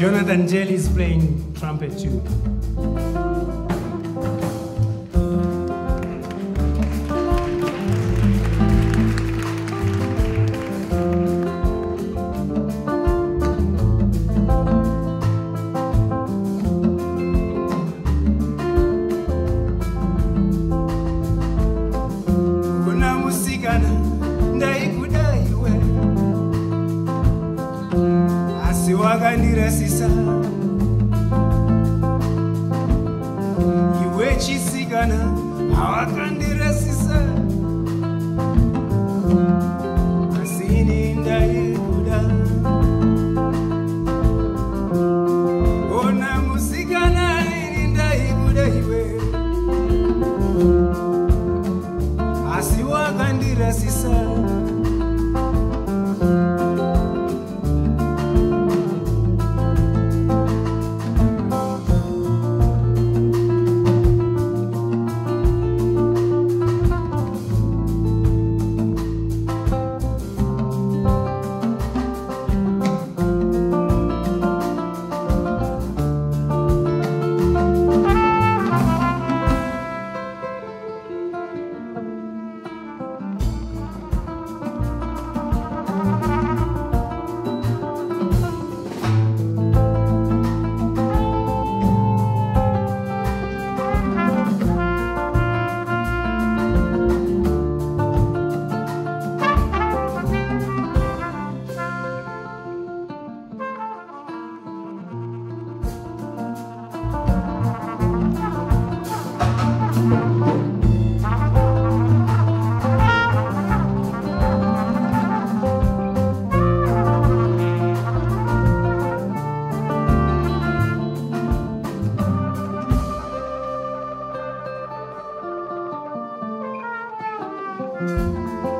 Jonathan Jelly is playing trumpet too. wandirasisa iwe chisikana hawakandirasisa asini ndaikuda ona musikana iri ndaikuda iwe asi wakandirasisa Música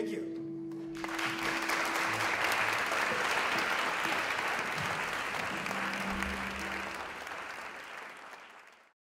Thank you.